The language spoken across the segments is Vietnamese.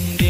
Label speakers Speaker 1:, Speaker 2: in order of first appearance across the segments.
Speaker 1: ending.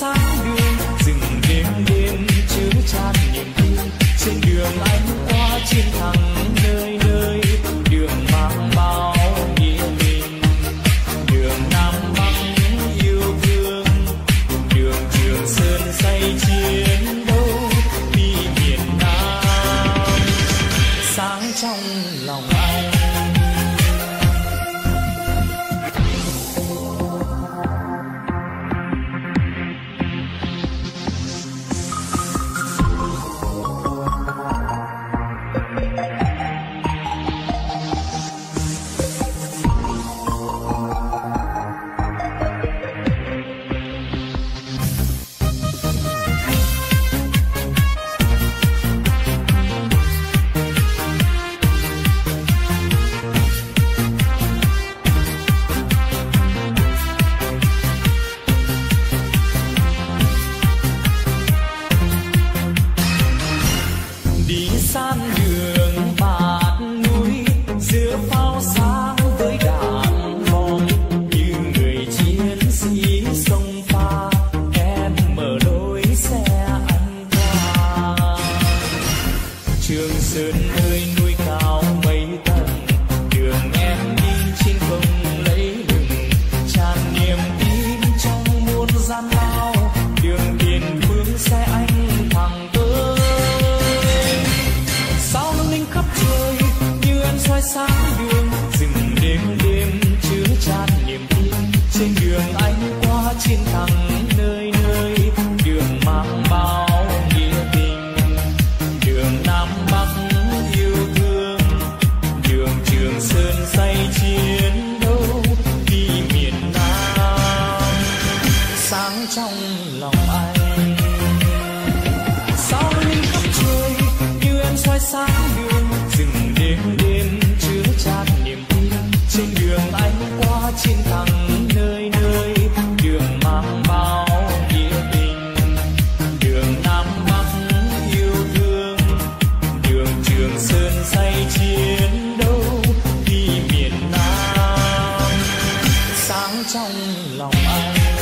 Speaker 1: đường gian đường vào thắng chiến thắng nơi nơi, đường mang bao nghĩa tình. Đường nam bắc yêu thương, đường trường sơn say chiến đấu đi miền nam. Sáng trong lòng anh